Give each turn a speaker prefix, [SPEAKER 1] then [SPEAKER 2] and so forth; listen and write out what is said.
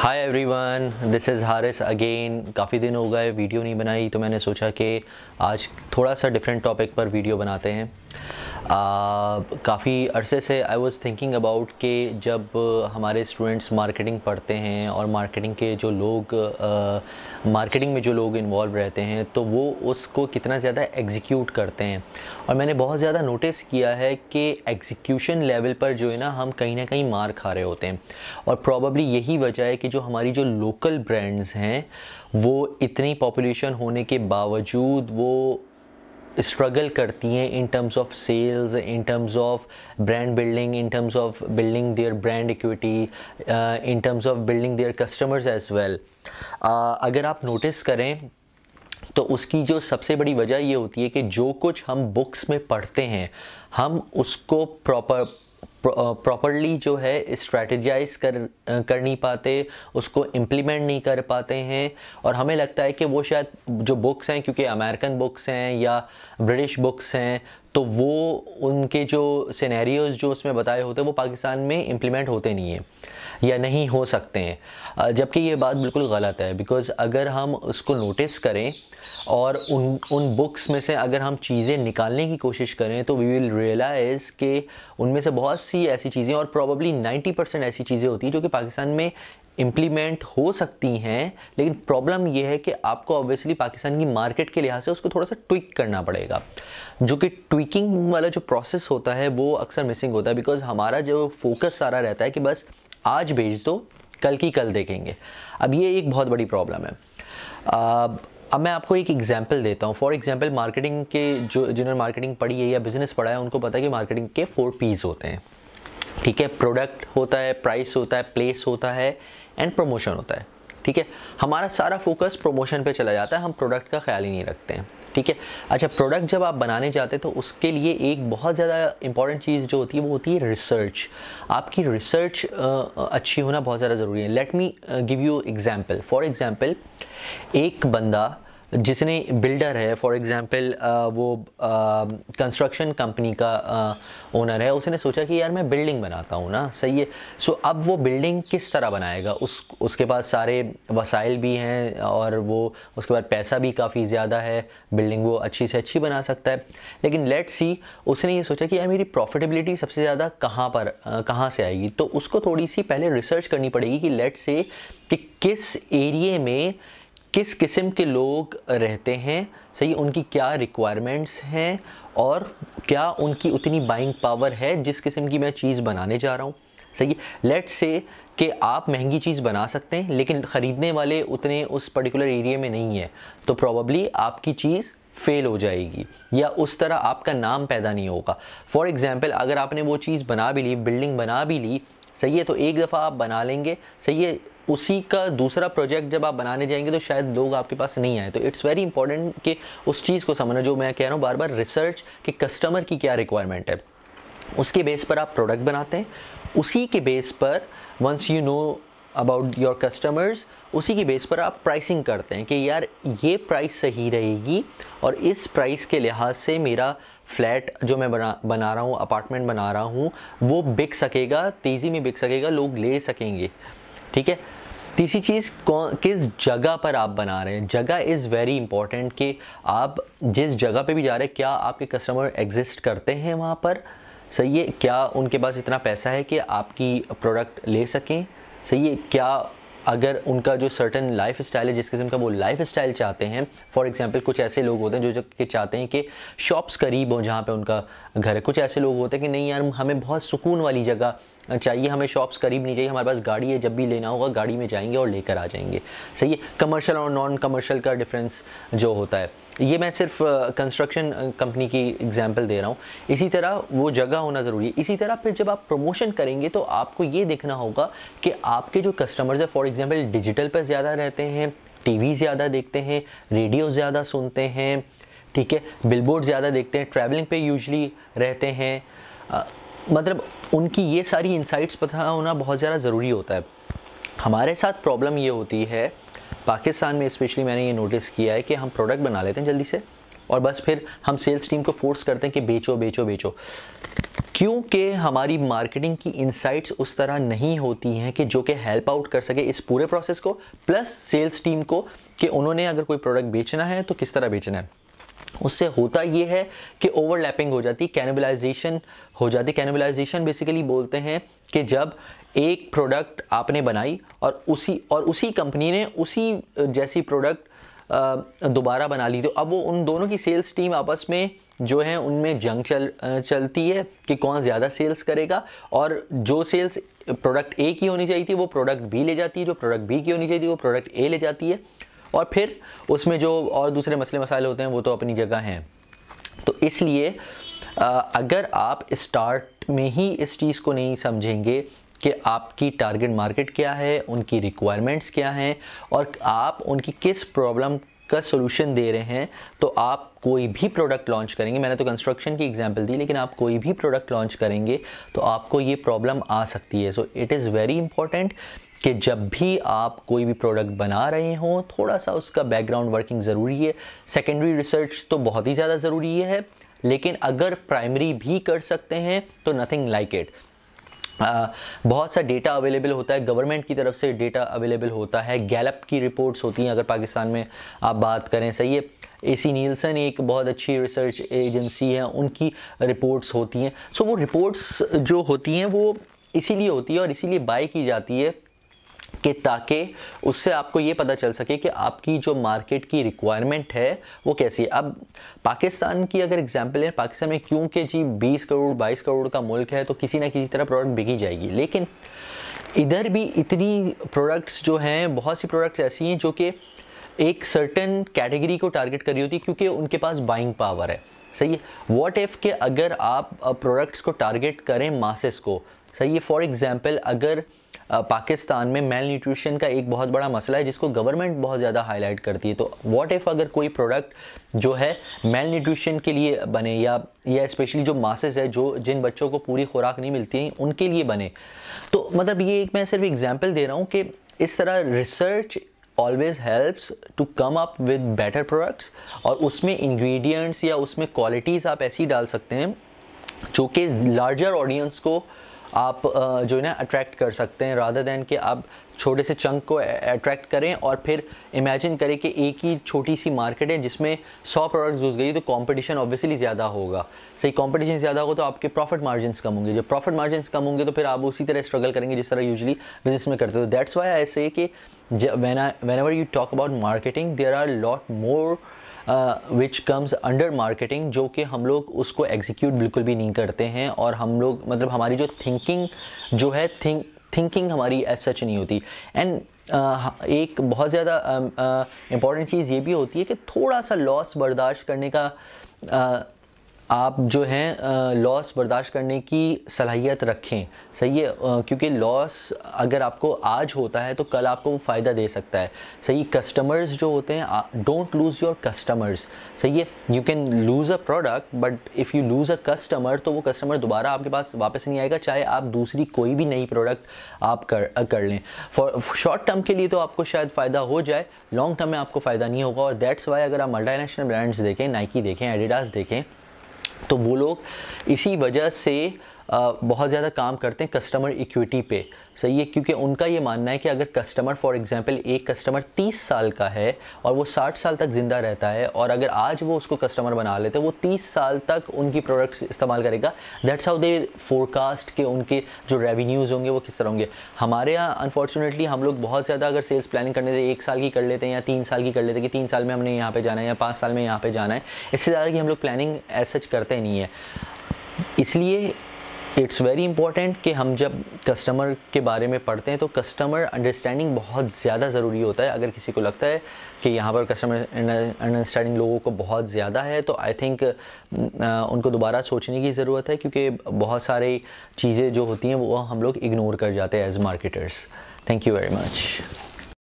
[SPEAKER 1] Hi everyone this is Haris again काफ़ी दिन हो गए वीडियो नहीं बनाई तो मैंने सोचा कि आज थोड़ा सा डिफरेंट टॉपिक पर वीडियो बनाते हैं। काफ़ी अरसे से आई वॉज़ थिंकिंग अबाउट कि जब हमारे स्टूडेंट्स मार्केटिंग पढ़ते हैं और मार्केटिंग के जो लोग मार्केटिंग में जो लोग इन्वॉल्व रहते हैं तो वो उसको कितना ज़्यादा एग्जीक्यूट करते हैं। और मैंने बहुत ज़्यादा नोटिस किया है कि एग्जीक्यूशन लेवल पर जो है ना, हम कहीं ना कहीं मार खा रहे होते हैं। और प्रॉबली यही वजह है कि जो हमारी जो लोकल ब्रांड्स हैं, वो इतनी पॉपुलेशन होने के बावजूद वो स्ट्रगल करती हैं in terms of sales in terms of brand building in terms of building their brand equity in terms of building their customers as well अगर आप नोटिस करें तो उसकी जो सबसे बड़ी वजह ये होती है कि जो कुछ हम बुक्स में पढ़ते हैं, हम उसको प्रॉपर प्रॉपरली जो है स्ट्रेटजाइज कर कर नहीं पाते, उसको इम्प्लीमेंट नहीं कर पाते हैं और हमें लगता है कि वो शायद जो बुक्स हैं, क्योंकि अमेरिकन बुक्स हैं या ब्रिटिश बुक्स हैं तो वो उनके जो सिनेरियोज जो उसमें बताए होते हैं, वो पाकिस्तान में इम्प्लीमेंट होते नहीं हैं, या नहीं हो सकते हैं। जबकि ये बात बिल्कुल गलत है बिकॉज़ अगर हम उसको नोटिस करें और उन उन बुक्स में से अगर हम चीज़ें निकालने की कोशिश करें तो वी विल रियलाइज़ कि उनमें से बहुत सी ऐसी चीज़ें, और प्रॉबली 90 परसेंट ऐसी चीज़ें होती हैं जो कि पाकिस्तान में इम्प्लीमेंट हो सकती हैं, लेकिन प्रॉब्लम यह है कि आपको ऑब्वियसली पाकिस्तान की मार्केट के लिहाज से उसको थोड़ा सा ट्विक करना पड़ेगा, जो कि ट्विकिंग वाला जो प्रोसेस होता है, वो अक्सर मिसिंग होता है बिकॉज़ हमारा जो फोकस सारा रहता है कि बस आज भेज दो, कल की कल देखेंगे। अब ये एक बहुत बड़ी प्रॉब्लम है। अब मैं आपको एक एग्जांपल देता हूँ। फॉर एग्जांपल मार्केटिंग के जो, जिन्होंने मार्केटिंग पढ़ी है या बिज़नेस पढ़ा है, उनको पता है कि मार्केटिंग के फोर पीस होते हैं। ठीक है? प्रोडक्ट होता है प्राइस होता है प्लेस होता है एंड प्रमोशन होता है। ठीक है? हमारा सारा फोकस प्रमोशन पे चला जाता है, हम प्रोडक्ट का ख्याल ही नहीं रखते हैं, ठीक है? अच्छा प्रोडक्ट जब आप बनाने जाते हैं तो उसके लिए एक बहुत ज़्यादा इंपॉर्टेंट चीज़ जो होती है, वो होती है रिसर्च आपकी रिसर्च अच्छी होना बहुत ज़्यादा ज़रूरी है। Let me give you example for example एक बंदा जिसने बिल्डर है फॉर एग्ज़ाम्पल वो कंस्ट्रक्शन कंपनी का ओनर है, उसने सोचा कि यार मैं बिल्डिंग बनाता हूँ ना, सही है। सो अब वो बिल्डिंग किस तरह बनाएगा? उस, उसके पास सारे वसाइल भी हैं और वो, उसके बाद पैसा भी काफ़ी ज़्यादा है बिल्डिंग वो अच्छी से अच्छी बना सकता है। लेकिन लेट सी उसने ये सोचा कि यार मेरी प्रॉफिटेबिलिटी सबसे ज़्यादा कहाँ पर कहाँ से आएगी? तो उसको थोड़ी सी पहले रिसर्च करनी पड़ेगी कि लेट से कि किस एरिए में किस किस्म के लोग रहते हैं, सही, उनकी क्या रिक्वायरमेंट्स हैं और क्या उनकी उतनी बाइंग पावर है, जिस किस्म की मैं चीज़ बनाने जा रहा हूँ। सही लेट से कि आप महँगी चीज़ बना सकते हैं, लेकिन ख़रीदने वाले उतने उस पर्टिकुलर एरिया में नहीं है तो प्रॉबली आपकी चीज़ फेल हो जाएगी, या उस तरह आपका नाम पैदा नहीं होगा। फॉर एग्ज़ाम्पल अगर आपने वो चीज़ बना भी ली बिल्डिंग बना भी ली सही है तो एक दफ़ा आप बना लेंगे। सही है, उसी का दूसरा प्रोजेक्ट जब आप बनाने जाएँगे तो शायद लोग आपके पास नहीं आए। तो इट्स वेरी इंपॉर्टेंट कि उस चीज़ को समझना, जो मैं कह रहा हूँ बार बार रिसर्च कि कस्टमर की क्या रिक्वायरमेंट है। उसके बेस पर आप प्रोडक्ट बनाते हैं। उसी के बेस पर once you know about your customers उसी की बेस पर आप प्राइसिंग करते हैं कि यार ये प्राइस सही रहेगी और इस प्राइस के लिहाज से मेरा फ्लैट जो मैं बना बना रहा हूँ अपार्टमेंट बना रहा हूँ, वो बिक सकेगा, तेज़ी में बिक सकेगा, लोग ले सकेंगे। ठीक है? तीसरी चीज़, कौन, किस जगह पर आप बना रहे हैं? जगह इज़ वेरी इंपॉर्टेंट कि आप जिस जगह पे भी जा रहे हैं, क्या आपके कस्टमर एग्जिस्ट करते हैं वहाँ पर? सही है? क्या उनके पास इतना पैसा है कि आपकी प्रोडक्ट ले सकें? सही है, क्या अगर उनका जो सर्टन लाइफ स्टाइल है, जिस किस्म का वो लाइफ स्टाइल चाहते हैं फॉर एग्जांपल कुछ ऐसे लोग होते हैं जो जो कि चाहते हैं कि शॉप्स करीब हो जहाँ पे उनका घर है। कुछ ऐसे लोग होते हैं कि नहीं यार, हमें बहुत सुकून वाली जगह चाहिए, हमें शॉप्स करीब नहीं चाहिए, हमारे पास गाड़ी है, जब भी लेना होगा गाड़ी में जाएँगे और लेकर आ जाएँगे। सही है कमर्शल और नॉन कमर्शल का डिफरेंस जो होता है। ये मैं सिर्फ़ कंस्ट्रक्शन कंपनी की एग्जांपल दे रहा हूँ। इसी तरह वो जगह होना ज़रूरी है। इसी तरह फिर जब आप प्रमोशन करेंगे तो आपको ये देखना होगा कि आपके जो कस्टमर्स हैं फॉर एग्ज़ाम्पल डिजिटल पर ज़्यादा रहते हैं टीवी ज़्यादा देखते हैं रेडियो ज़्यादा सुनते हैं ठीक है? बिलबोर्ड ज़्यादा देखते हैं ट्रैवलिंग पे यूजली रहते हैं। आ, मतलब उनकी ये सारी इंसाइट्स पता होना बहुत ज़्यादा ज़रूरी होता है। हमारे साथ प्रॉब्लम ये होती है पाकिस्तान में स्पेशली मैंने ये नोटिस किया है कि हम प्रोडक्ट बना लेते हैं जल्दी से और बस फिर हम सेल्स टीम को फोर्स करते हैं कि बेचो बेचो बेचो। क्योंकि हमारी मार्केटिंग की इंसाइट्स उस तरह नहीं होती हैं कि जो कि हेल्प आउट कर सके इस पूरे प्रोसेस को प्लस सेल्स टीम को कि उन्होंने अगर कोई प्रोडक्ट बेचना है तो किस तरह बेचना है। उससे होता ये है कि ओवरलैपिंग हो जाती कैनिबलाइजेशन हो जाती। कैनिबलाइजेशन बेसिकली बोलते हैं कि जब एक प्रोडक्ट आपने बनाई और उसी और उसी कंपनी ने उसी जैसी प्रोडक्ट दोबारा बना ली। तो अब वो उन दोनों की सेल्स टीम आपस में जो है, उनमें जंग चल चलती है कि कौन ज़्यादा सेल्स करेगा। और जो सेल्स प्रोडक्ट ए की होनी चाहिए थी, वो प्रोडक्ट बी ले जाती है। जो प्रोडक्ट बी की होनी चाहिए थी, वो प्रोडक्ट ए ले जाती है। और फिर उसमें जो और दूसरे मसले मसाले होते हैं, वो तो अपनी जगह हैं। तो इसलिए अगर आप स्टार्ट में ही इस चीज़ को नहीं समझेंगे कि आपकी टारगेट मार्केट क्या है, उनकी रिक्वायरमेंट्स क्या हैं, और आप उनकी किस प्रॉब्लम का सोल्यूशन दे रहे हैं तो आप कोई भी प्रोडक्ट लॉन्च करेंगे। मैंने तो कंस्ट्रक्शन की एग्जांपल दी, लेकिन आप कोई भी प्रोडक्ट लॉन्च करेंगे तो आपको ये प्रॉब्लम आ सकती है। So it is very important कि जब भी आप कोई भी प्रोडक्ट बना रहे हों थोड़ा सा उसका बैकग्राउंड वर्किंग ज़रूरी है। सेकेंडरी रिसर्च तो बहुत ही ज़्यादा ज़रूरी है, लेकिन अगर प्राइमरी भी कर सकते हैं तो नथिंग लाइक इट बहुत सा डेटा अवेलेबल होता है। गवर्नमेंट की तरफ़ से डेटा अवेलेबल होता है। गैलप की रिपोर्ट्स होती हैं, अगर पाकिस्तान में आप बात करें, सही है? ए सी नीलसन एक बहुत अच्छी रिसर्च एजेंसी है, उनकी रिपोर्ट्स होती हैं। सो वो रिपोर्ट्स जो होती हैं, वो इसीलिए होती है और इसीलिए बाय की जाती है कि ताकि उससे आपको ये पता चल सके कि आपकी जो मार्केट की रिक्वायरमेंट है, वो कैसी है। अब पाकिस्तान की अगर एग्जांपल है पाकिस्तान में क्योंकि जी 20 करोड़ 22 करोड़ का मुल्क है तो किसी ना किसी तरह प्रोडक्ट बिकी जाएगी। लेकिन इधर भी इतनी प्रोडक्ट्स जो हैं, बहुत सी प्रोडक्ट्स ऐसी हैं जो कि एक सर्टन कैटेगरी को टारगेट कर रही होती है क्योंकि उनके पास बाइंग पावर है। सही है? वॉट इफ़ के अगर आप प्रोडक्ट्स को टारगेट करें मासेस को सही है फॉर एग्जांपल अगर पाकिस्तान में मेल न्यूट्रिशन का एक बहुत बड़ा मसला है, जिसको गवर्नमेंट बहुत ज़्यादा हाईलाइट करती है तो व्हाट इफ़ अगर कोई प्रोडक्ट जो है मेल न्यूट्रिशन के लिए बने, या या स्पेशली जो मासेस है, जो, जिन बच्चों को पूरी खुराक नहीं मिलती है, उनके लिए बने। तो मतलब ये एक मैं सिर्फ़ एग्ज़ाम्पल दे रहा हूँ कि इस तरह research always helps to come up with better products और उसमें इंग्रेडिएंट्स या उसमें क्वालिटीज़ आप ऐसी डाल सकते हैं, जो कि लार्जर ऑडियंस को आप जो है ना अट्रैक्ट कर सकते हैं रादर दैन कि आप छोटे से चंक को अट्रैक्ट करें और फिर इमेजिन करें कि एक ही छोटी सी मार्केट है जिसमें 100 प्रोडक्ट्स घुस गई तो कंपटीशन ऑब्वियसली ज़्यादा होगा। सही कंपटीशन ज़्यादा होगा तो आपके प्रॉफिट मार्जिन कम होंगे। जब प्रॉफिट मार्जिन कम होंगे तो फिर आप उसी तरह स्ट्रगल करेंगे जिस तरह यूजली बिज़नेस में करते हो। दैट्स वाई आई से कि whenever you talk about marketing there are lot more which comes under marketing जो कि हम लोग उसको एग्जीक्यूट बिल्कुल भी नहीं करते हैं और हम लोग मतलब हमारी जो थिंकिंग जो है थिंक थिंकिंग हमारी एज सच नहीं होती। एंड Uh, एक बहुत ज़्यादा इंपॉर्टेंट uh, uh, चीज़ ये भी होती है कि थोड़ा सा लॉस बर्दाश्त करने का आप जो हैं लॉस बर्दाश्त करने की सलाहियत रखें। सही है? क्योंकि लॉस अगर आपको आज होता है तो कल आपको वो फ़ायदा दे सकता है। सही? कस्टमर्स जो होते हैं डोंट लूज़ योर कस्टमर्स सही है? You can lose a product but if you lose a customer तो वो कस्टमर दोबारा आपके पास वापस नहीं आएगा, चाहे आप दूसरी कोई भी नई प्रोडक्ट आप कर कर लें। फॉर शॉर्ट टर्म के लिए तो आपको शायद फ़ायदा हो जाए लॉन्ग टर्म में आपको फ़ायदा नहीं होगा, और दैट्स वाई अगर आप मल्टी ब्रांड्स देखें नाइकी देखें एडिडास देखें तो वो लोग इसी वजह से बहुत ज़्यादा काम करते हैं कस्टमर इक्विटी पे। सही है, क्योंकि उनका ये मानना है कि अगर कस्टमर फॉर एग्जांपल एक कस्टमर 30 साल का है और वो 60 साल तक ज़िंदा रहता है और अगर आज वो उसको कस्टमर बना लेते हैं, वो 30 साल तक उनकी प्रोडक्ट्स इस्तेमाल करेगा। दैट्स हाउ दे फोरकास्ट के उनके जो रेवेन्यूज़ होंगे वो किस तरह होंगे। हमारे यहाँ अनफॉर्चुनेटली हम लोग बहुत ज़्यादा अगर सेल्स प्लानिंग करने से एक साल की कर लेते हैं या तीन साल की कर लेते हैं कि तीन साल में हमने यहाँ पर जाना है या पाँच साल में यहाँ पर जाना है, इससे ज़्यादा कि हम लोग प्लानिंग ऐसा करते नहीं है। इसलिए इट्स वेरी इंपॉर्टेंट कि हम जब कस्टमर के बारे में पढ़ते हैं तो कस्टमर अंडरस्टैंडिंग बहुत ज़्यादा ज़रूरी होता है। अगर किसी को लगता है कि यहाँ पर कस्टमर अंडरस्टैंडिंग लोगों को बहुत ज़्यादा है तो आई थिंक उनको दोबारा सोचने की ज़रूरत है, क्योंकि बहुत सारी चीज़ें जो होती हैं, वो हम लोग इग्नोर कर जाते हैं as marketers thank you very much